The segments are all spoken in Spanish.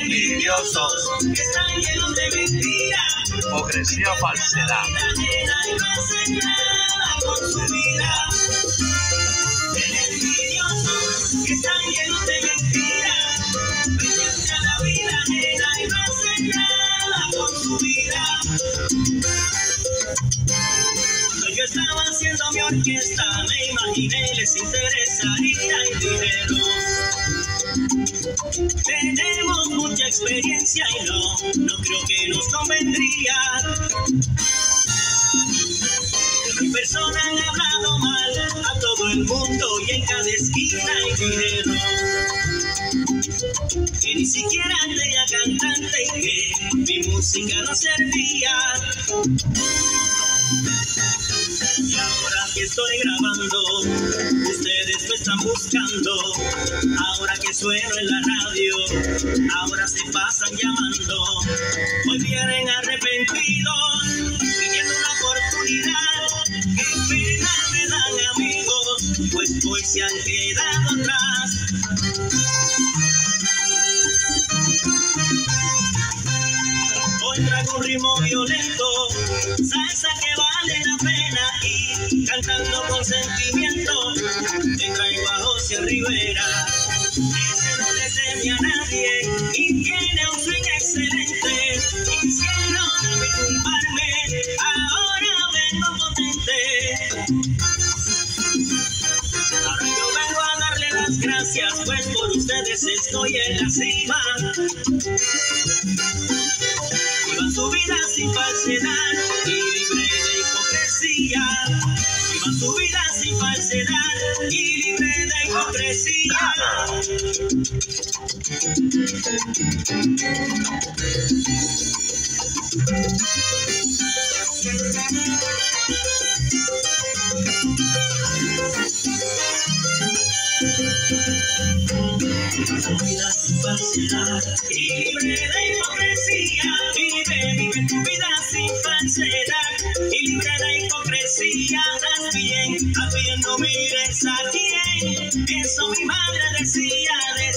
Envidiosos, están llenos de mentira, hipocresía, falsedad. con su vida. Envidiosos, que están llenos de mentira, presentan la vida ajena y no nada con su vida. Yo estaba haciendo mi orquesta, me imaginé les interesaría el dinero. Tenemos mucha experiencia y no, no creo que nos convendría. De mi persona han hablado mal a todo el mundo y en cada esquina hay dinero. Que ni siquiera tenía cantante y que mi música no servía. Ahora que estoy grabando, ustedes me están buscando. Ahora que sueno en la radio, ahora se pasan llamando. Hoy vienen arrepentidos, pidiendo una oportunidad. Qué pena me dan amigos, pues hoy se han quedado un ritmo violento, salsa que vale la pena y cantando con sentimiento te traigo a José Rivera. Ese no le teme a nadie y tiene un swing excelente. Quisieron a mí tumbarme, ahora vengo potente. Ahora vengo a darle las gracias, pues por ustedes estoy en la cima. Vida sin falsedad y libre de hipocresía. Vivan su vida sin falsedad y libre de hipocresía. Vida sin falsedad libre de hipocresía. Vive, vive tu vida sin falsedad y libre de hipocresía. Haz bien, haz bien, no mires a quién. Eso mi madre decía, decía.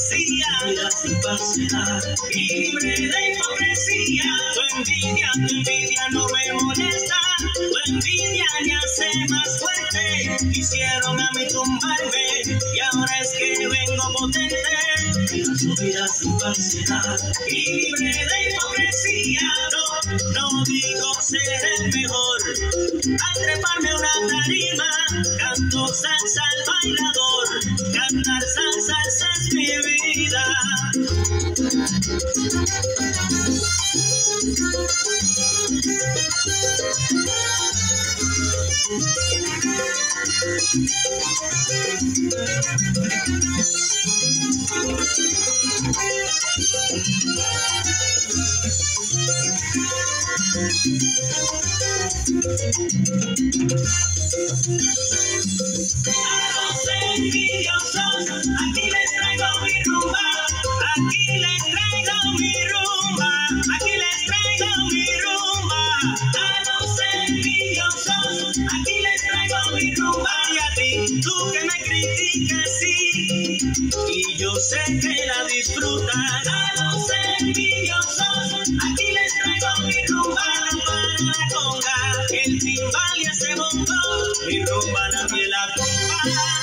Vida sin falsedad libre de hipocresía. Tu envidia, tu envidia no me molesta. Tu envidia me hace más fuerte. Quisieron a mí tumbarme y ahora es que vengo potente. Su vida sin falsedad libre de hipocresía. No, no digo ser el mejor. Al treparme a una tarima, canto salsa al bailador. Cantar salsa, vida. A los envidiosos, aquí les traigo mi rumba, aquí les traigo mi rumba, aquí les traigo mi rumba. A los envidiosos, aquí les traigo mi rumba y a ti, tú que me criticas, sí, y yo sé que la disfrutas. A los envidiosos, aquí les traigo mi rumba, la conga, el timbal y ese bongo, mi rumba la tumba.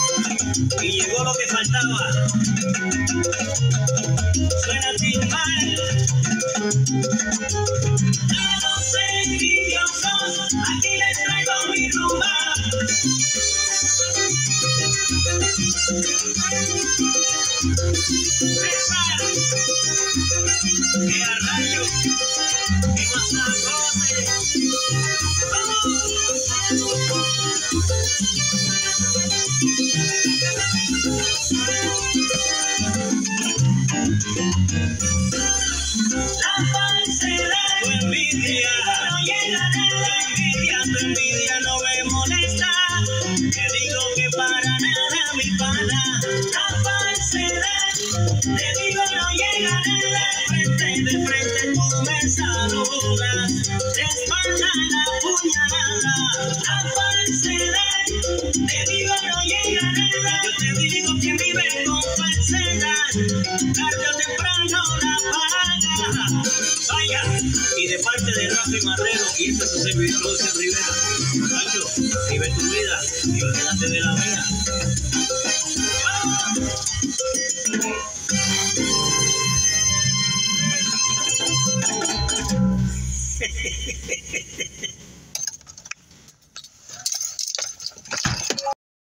Y llegó lo que faltaba. Suena timbal. Envidiosos, aquí les traigo mi rumba. No llega nada, yo te digo que vive con falsedad, tarde o temprano la paga. Vaya, y de parte de Rafi Marrero y este es su servidor José Rivera, muchacho, vive tu vida y olvídate de la mía.